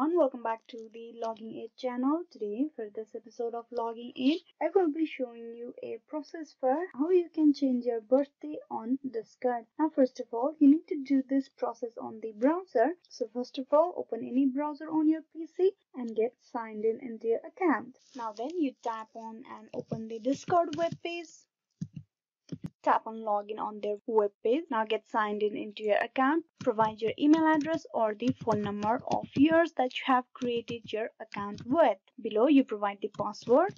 everyone, welcome back to the Login Aid channel. Today for this episode of Login Aid, I will be showing you a process for how you can change your birthday on Discord. Now first of all, you need to do this process on the browser. So first of all, open any browser on your PC and get signed in into your account. Now then you tap on and open the Discord web page tap on login on their web page. Now get signed in into your account. Provide your email address or the phone number of yours that you have created your account with. Below you provide the password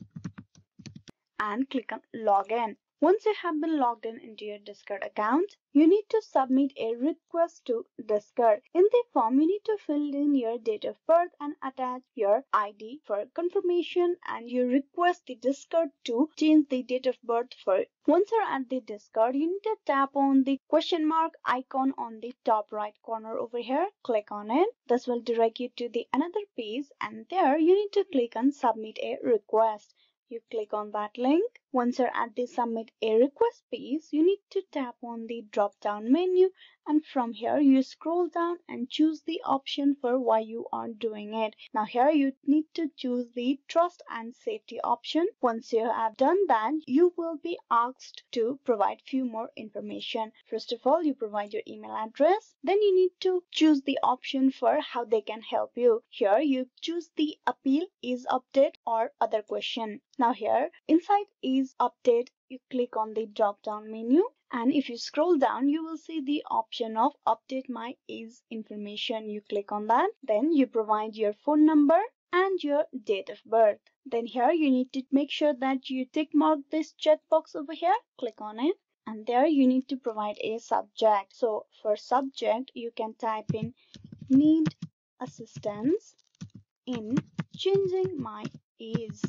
and click on login. Once you have been logged in into your Discord account, you need to submit a request to Discord. In the form, you need to fill in your date of birth and attach your ID for confirmation and you request the Discord to change the date of birth for once you're at the Discord, you need to tap on the question mark icon on the top right corner over here. Click on it. This will direct you to the another page and there you need to click on submit a request. You click on that link. Once you're at the submit a request page, you need to tap on the drop down menu and from here you scroll down and choose the option for why you are doing it. Now here you need to choose the trust and safety option. Once you have done that, you will be asked to provide few more information. First of all, you provide your email address. Then you need to choose the option for how they can help you. Here you choose the appeal is update or other question. Now here inside is update. You click on the drop down menu and if you scroll down you will see the option of update my is information. You click on that then you provide your phone number and your date of birth. Then here you need to make sure that you tick mark this checkbox over here. Click on it and there you need to provide a subject. So for subject you can type in need assistance in changing my is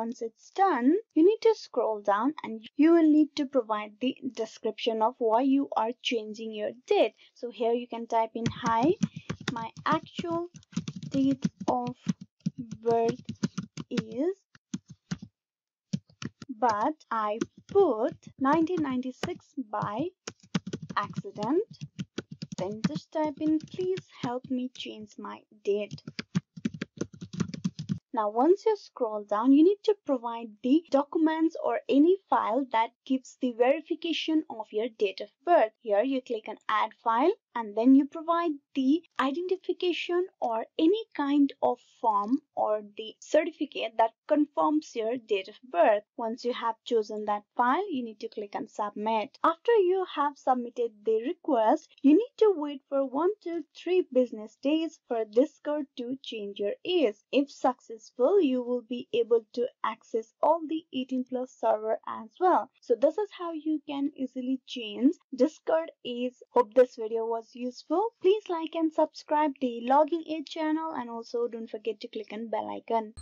Once it's done, you need to scroll down and you will need to provide the description of why you are changing your date. So here you can type in hi, my actual date of birth is but I put 1996 by accident. Then just type in please help me change my date. Now once you scroll down, you need to provide the documents or any file that gives the verification of your date of birth. Here you click on add file and then you provide the identification or any kind of form or the certificate that confirms your date of birth. Once you have chosen that file, you need to click on submit. After you have submitted the request, you need to wait for 1 to 3 business days for Discord to change your age. If you will be able to access all the 18 plus server as well. So this is how you can easily change Discord age. Hope this video was was useful, please like and subscribe the Login Aid channel and also don't forget to click on bell icon.